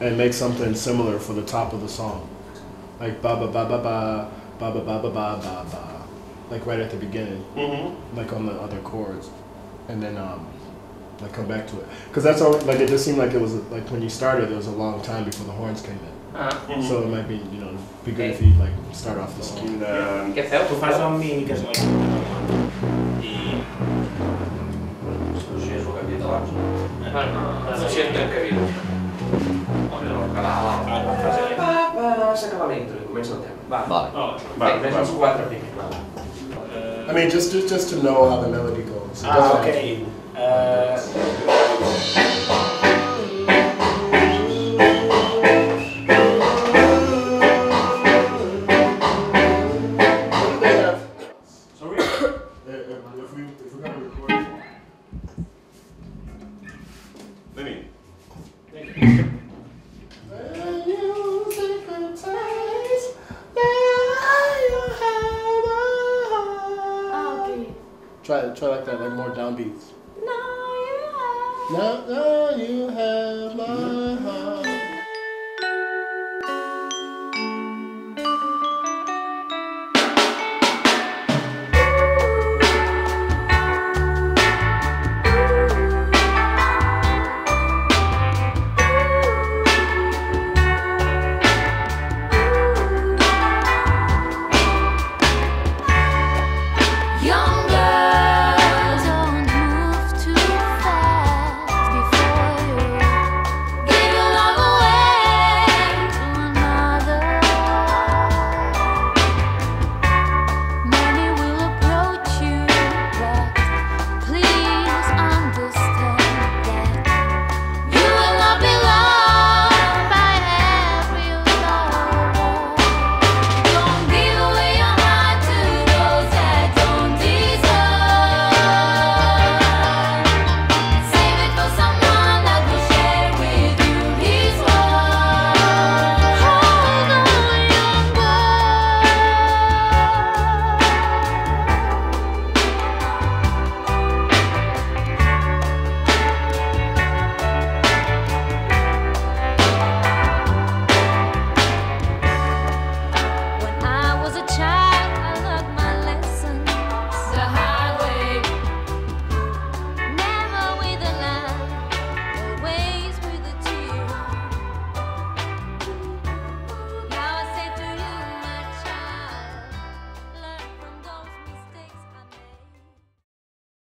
and make something similar for the top of the song, like ba ba ba ba ba ba ba ba ba ba ba ba, like right at the beginning, Mm-hmm. like on the other chords, and then um, like come back to it, because that's all. Like it just seemed like it was like when you started, it was a long time before the horns came in. Ah, So it might be you know be good if you like start off the song. Il, eh, Che feu? Tu fai só mi mica só. E. Sono sceso, ho capito oggi. Non si è capito. Allora, tema. Va. Vale. Oh, Uh, I mean, just, just, just to know how the melody goes. It ah, okay. Uh, Try try like that, like more downbeats. Now you have. Now, now you have my mm-hmm. heart.